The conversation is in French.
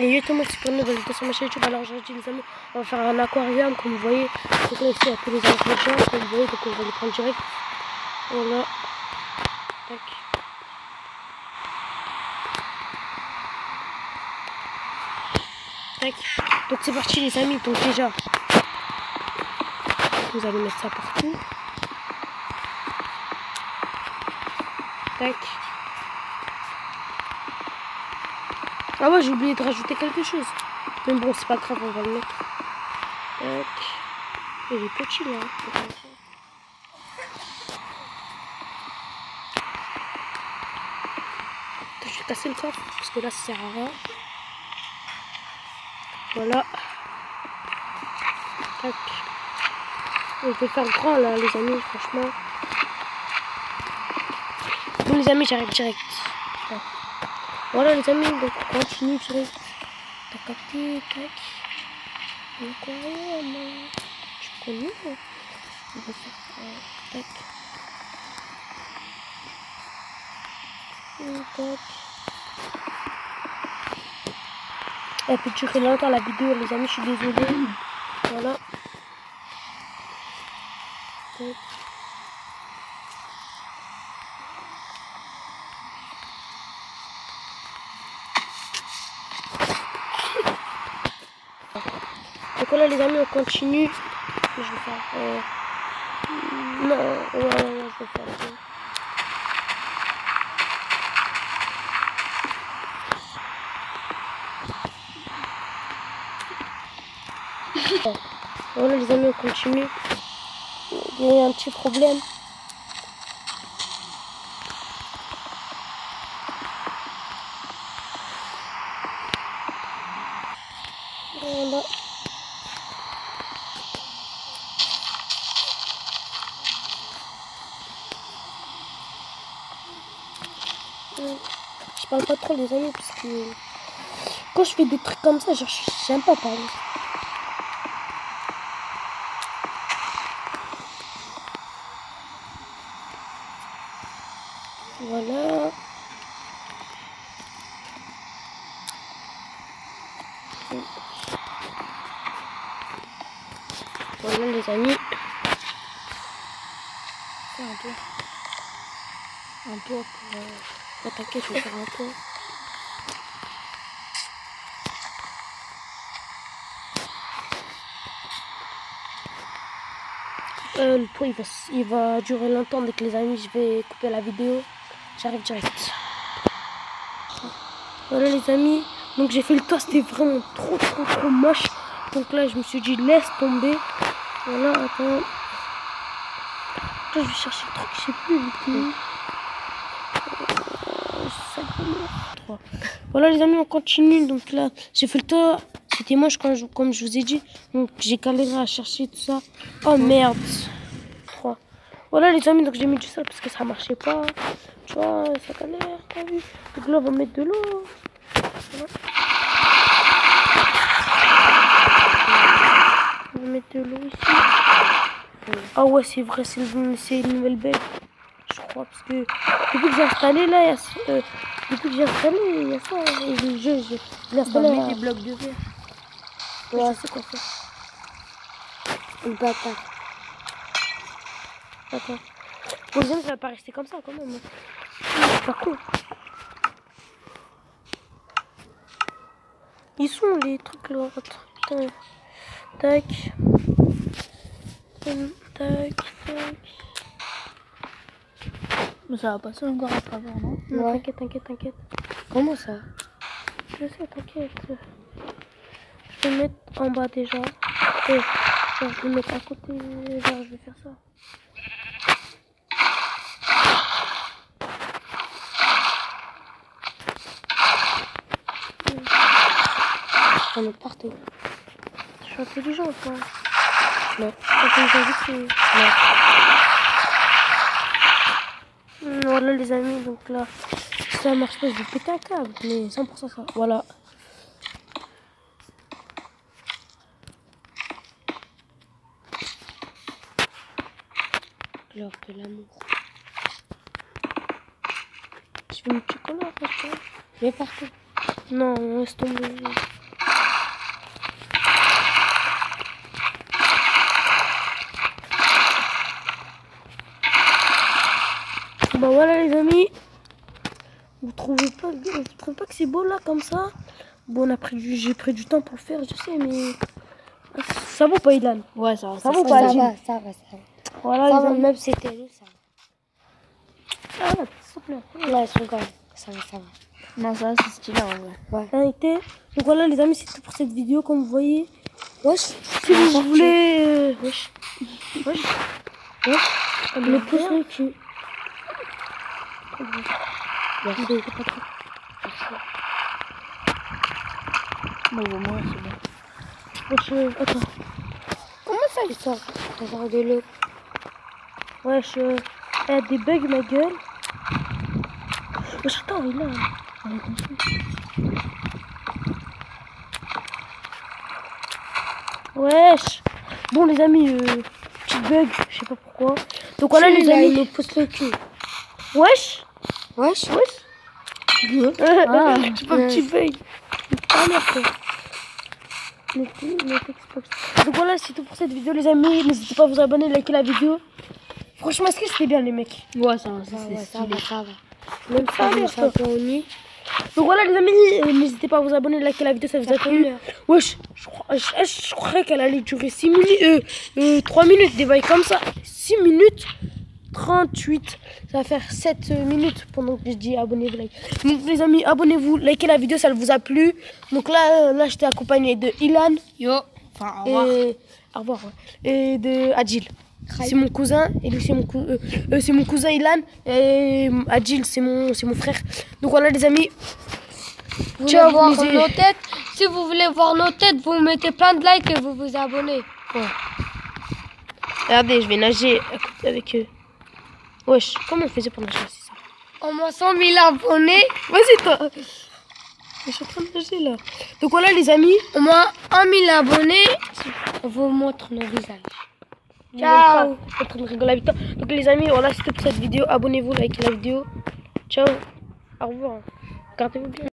Et justement, c'est pour nouvelle vidéo sur ma chaîne YouTube. Alors aujourd'hui, les amis, on va faire un aquarium, comme vous voyez. Il y a tous les ingrédients, comme vous voyez. Donc on va les prendre direct. Voilà. Tac. Tac. Donc c'est parti, les amis. Donc déjà, vous allez mettre ça partout. Tac. Ah ouais, j'ai oublié de rajouter quelque chose. Mais bon, c'est pas grave, on va le mettre. Tac. Il est là. Je vais casser le coffre parce que là ça sert à rien. Voilà. Tac. On peut faire grand là les amis, franchement. Bon les amis, j'arrive direct. Voilà les amis, donc on continue direct. Tac, tac, tac. Aquarium. Je connais. On va faire tac. Tac. Elle peut durer longtemps la vidéo les amis, je suis désolée. Voilà. Tac. Donc là les amis on continue. Je vais faire. Euh... Non, je vais faire. Voilà les amis on continue. Il y a un petit problème. Voilà. Je parle pas trop les amis parce que quand je fais des trucs comme ça, genre j'aime pas parler. Voilà. Voilà les amis. Un tour. Un tour pour. Ah, T'inquiète, je vais faire un tour. Euh, le tour il va, il va durer longtemps donc les amis je vais couper la vidéo. J'arrive direct. Voilà les amis. Donc j'ai fait le toit c'était vraiment trop trop trop moche. Donc là je me suis dit laisse tomber. Voilà attends. Là, je vais chercher le truc je sais plus il était où. Euh, ça va Voilà les amis, on continue. Donc là, j'ai fait le tour. C'était moche quand je- comme je vous ai dit. Donc j'ai galéré à chercher tout ça. Oh merde. Voilà les amis, donc j'ai mis du sel parce que ça marchait pas. Tu vois, ça galère, t'as vu. Donc là, on va mettre de l'eau. Voilà. On va mettre de l'eau ici. Ah ouais, c'est vrai, c'est une, c'est une nouvelle belle. Je crois, parce que depuis que j'ai installé là, il y a, euh, depuis que j'ai installé, il y a ça. Et le jeu, je, je l'ai On installé. mettre à- des blocs de verre. Ouais, je sais quoi faire. Une bâtard. Attends. Bon, amis, ça va pas rester comme ça quand même. C'est pas cool. Ils sont les trucs là. Tac. Tac, tac. Mais ça va passer encore à travers, non Non, Ouais. t'inquiète, t'inquiète, t'inquiète. Comment ça Je sais, t'inquiète. Je vais mettre en bas déjà. Et genre, je vais mettre à côté. Genre, je vais faire ça. Je vais mettre partout. Je suis intelligent pas Non. Je suis intelligent. Non. Voilà les amis, donc là, ça marche pas, je vais péter un câble, mais 100% ça. Voilà. L'heure de l'amour. Je fais mon petit collant, en fait, tu vois. Je vais partout. Non, laisse tomber. Bah voilà les amis. Vous trouvez pas, vous trouvez pas que c'est beau là comme ça? Bon, on a pris du, j'ai pris du temps pour le faire, je sais, mais ça vaut pas Ilan. Ouais, ça va. Ça vaut va. pas Ça va, ça va, ça va. Voilà Ça les va, amis. même c'était nous, ça Ah, là, s'il te plaît. va. Là, ils sont quand même. Ça va, ça va. Non, ça, c'est stylé en vrai. Ça a été. Donc voilà les amis, c'est tout pour cette vidéo comme vous voyez. Wesh, Si vous voulez. euh, Wesh. Wesh. Wesh. Le pouce. Cul. Merci. Bon, au moins, c'est bon. Wesh. Attends. Comment ça, il sort l'eau. Wesh. euh, a des bugs ma gueule. Wesh, attends, il est là. Wesh. Bon les amis, euh, petit bug, je sais pas pourquoi. Donc voilà les amis. il nous pousse le cul. Wesh. Wesh. Ah, j'ai pas petit bug. Ah merde. Donc voilà, c'est tout pour cette vidéo les amis. N'hésitez pas à vous abonner, liker la vidéo. Franchement, est-ce que c'était bien les mecs? Ouais, ça va, ça, Ça c'est va, ça va, ça va. Même Ça si a je me l'air, sens un peu ennuyé. Donc voilà les amis, euh, n'hésitez pas à vous abonner, liker la vidéo, ça vous a plu. Wesh, je, crois- je, je croyais qu'elle allait durer 6 minutes, euh, euh, 3 minutes, des bails comme ça. 6 minutes 38, ça va faire 7 minutes pendant que je dis abonnez-vous. like. Donc les amis, abonnez-vous, likez la vidéo, ça vous a plu. Donc là, euh, là j'étais accompagné de Ilan Yo. Enfin, au revoir. et, au revoir, ouais. et de Adil. C'est mon cousin et lui c'est mon, cou- euh, euh, mon cousin Ilan et Adil c'est mon, mon frère. Donc voilà les amis, Vous Ciao, voir nos têtes? Si vous voulez voir nos têtes, vous mettez plein de likes et vous vous abonnez. Regardez, je vais nager avec eux. Wesh, comment on faisait pour nager C'est ça. Au moins 100 000 abonnés, Vas-y, toi. Je suis en train de nager là. Donc voilà, les amis. au moins 1 000 abonnés, on vous montre nos visages. Est en train de rigoler avec toi. Donc les amis, voilà, c'était pour cette vidéo. Abonnez-vous, likez la vidéo. Ciao. Au revoir. Gardez-vous bien.